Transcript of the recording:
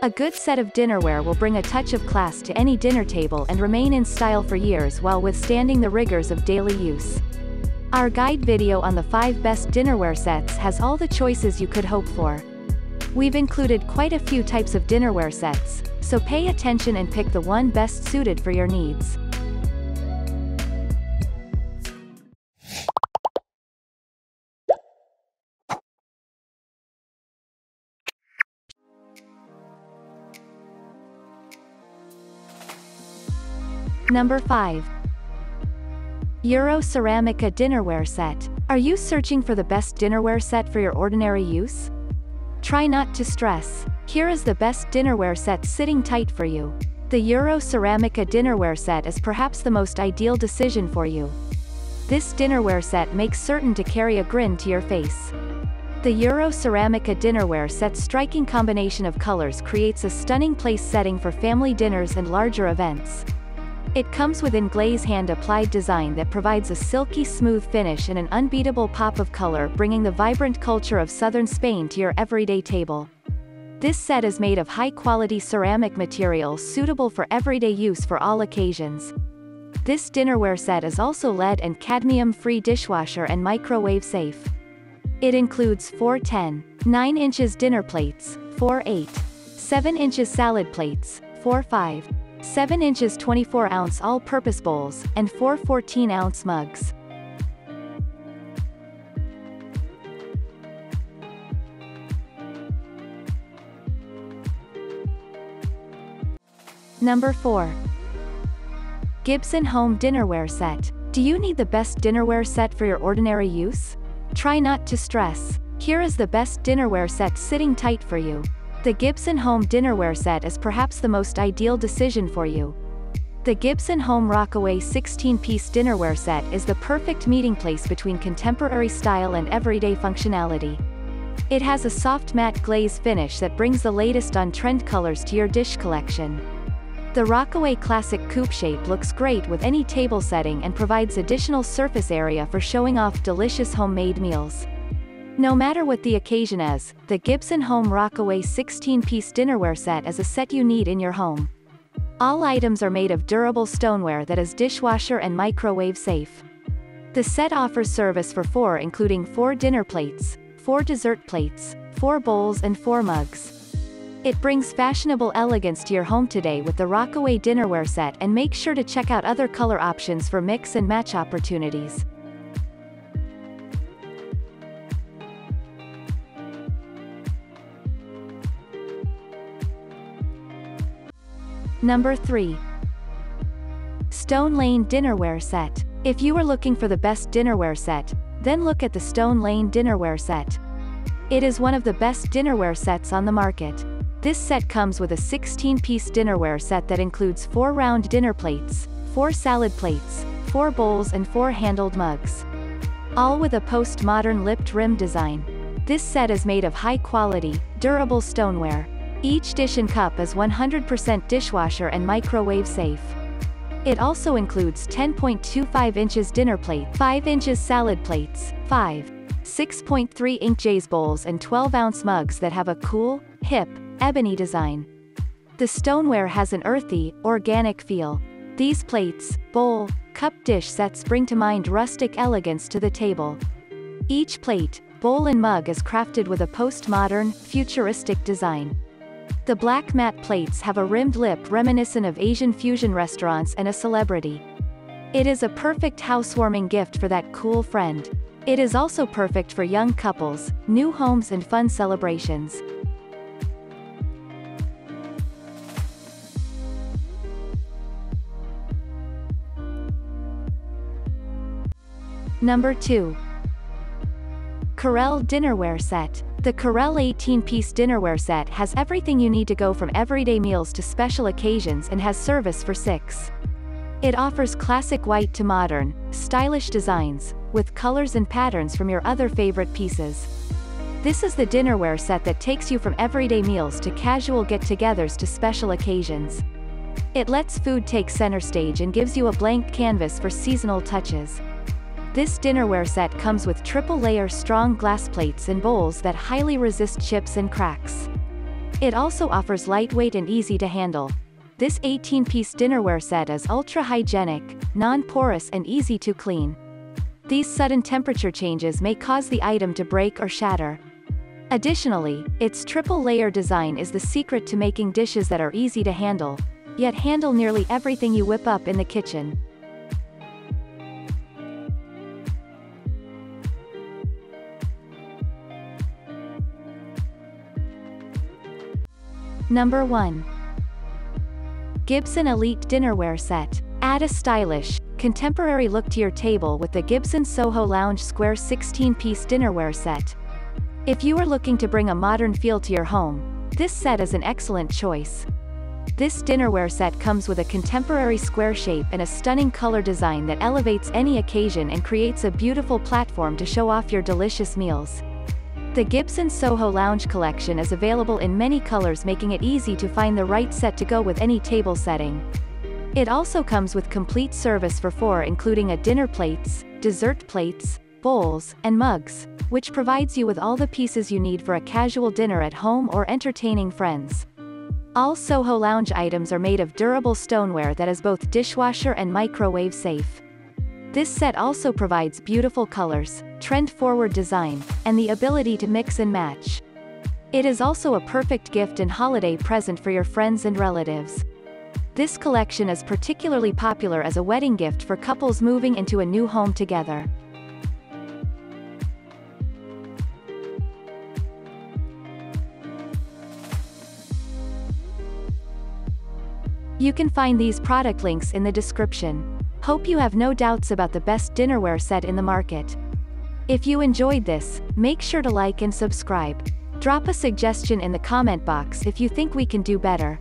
A good set of dinnerware will bring a touch of class to any dinner table and remain in style for years while withstanding the rigors of daily use. Our guide video on the 5 best dinnerware sets has all the choices you could hope for. We've included quite a few types of dinnerware sets, so pay attention and pick the one best suited for your needs. Number 5. Euro Ceramica Dinnerware Set. Are you searching for the best dinnerware set for your ordinary use? Try not to stress. Here is the best dinnerware set sitting tight for you. The Euro Ceramica dinnerware set is perhaps the most ideal decision for you. This dinnerware set makes certain to carry a grin to your face. The Euro Ceramica dinnerware set's striking combination of colors creates a stunning place setting for family dinners and larger events. It comes with an glaze hand-applied design that provides a silky smooth finish and an unbeatable pop of color bringing the vibrant culture of southern Spain to your everyday table. This set is made of high-quality ceramic material suitable for everyday use for all occasions. This dinnerware set is also lead and cadmium-free dishwasher and microwave safe. It includes 4 10, 9 inches dinner plates, 4 8, 7 inches salad plates, 4 5, 7 inches 24 ounce all-purpose bowls, and 4 14 ounce mugs. Number 4. Gibson Home Dinnerware Set. Do you need the best dinnerware set for your ordinary use? Try not to stress. Here is the best dinnerware set sitting tight for you. The Gibson Home dinnerware set is perhaps the most ideal decision for you. The Gibson Home Rockaway 16-piece dinnerware set is the perfect meeting place between contemporary style and everyday functionality. It has a soft matte glaze finish that brings the latest on trend colors to your dish collection. The Rockaway Classic coupe shape looks great with any table setting and provides additional surface area for showing off delicious homemade meals. No matter what the occasion is, the Gibson Home Rockaway 16-piece dinnerware set is a set you need in your home. All items are made of durable stoneware that is dishwasher and microwave safe. The set offers service for four including four dinner plates, four dessert plates, four bowls and four mugs. It brings fashionable elegance to your home today with the Rockaway dinnerware set and make sure to check out other color options for mix and match opportunities. Number 3. Stone Lain Dinnerware Set. If you are looking for the best dinnerware set, then look at the Stone Lain Dinnerware Set. It is one of the best dinnerware sets on the market. This set comes with a 16-piece dinnerware set that includes 4 round dinner plates, 4 salad plates, 4 bowls and 4 handled mugs. All with a post-modern lipped rim design. This set is made of high-quality, durable stoneware, each dish and cup is 100% dishwasher and microwave safe. It also includes 10.25 inches dinner plate, 5 inches salad plates, 5, 6.3 inch J's bowls and 12 ounce mugs that have a cool, hip, ebony design. The stoneware has an earthy, organic feel. These plates, bowl, cup dish sets bring to mind rustic elegance to the table. Each plate, bowl and mug is crafted with a postmodern, futuristic design. The black matte plates have a rimmed lip reminiscent of Asian fusion restaurants and a celebrity. It is a perfect housewarming gift for that cool friend. It is also perfect for young couples, new homes and fun celebrations. Number 2. Corelle Dinnerware Set. The Corelle 18-piece dinnerware set has everything you need to go from everyday meals to special occasions and has service for six. It offers classic white to modern, stylish designs, with colors and patterns from your other favorite pieces. This is the dinnerware set that takes you from everyday meals to casual get-togethers to special occasions. It lets food take center stage and gives you a blank canvas for seasonal touches. This dinnerware set comes with triple-layer strong glass plates and bowls that highly resist chips and cracks. It also offers lightweight and easy to handle. This 18-piece dinnerware set is ultra-hygienic, non-porous and easy to clean. These sudden temperature changes may cause the item to break or shatter. Additionally, its triple-layer design is the secret to making dishes that are easy to handle, yet handle nearly everything you whip up in the kitchen. Number 1. Gibson Elite Dinnerware Set. Add a stylish, contemporary look to your table with the Gibson Soho Lounge Square 16-piece dinnerware set. If you are looking to bring a modern feel to your home, this set is an excellent choice. This dinnerware set comes with a contemporary square shape and a stunning color design that elevates any occasion and creates a beautiful platform to show off your delicious meals. The Gibson Soho Lounge collection is available in many colors making it easy to find the right set to go with any table setting. It also comes with complete service for four including a dinner plates, dessert plates, bowls, and mugs, which provides you with all the pieces you need for a casual dinner at home or entertaining friends. All Soho Lounge items are made of durable stoneware that is both dishwasher and microwave safe. This set also provides beautiful colors, trend-forward design, and the ability to mix and match. It is also a perfect gift and holiday present for your friends and relatives. This collection is particularly popular as a wedding gift for couples moving into a new home together. You can find these product links in the description. Hope you have no doubts about the best dinnerware set in the market. If you enjoyed this, make sure to like and subscribe. Drop a suggestion in the comment box if you think we can do better.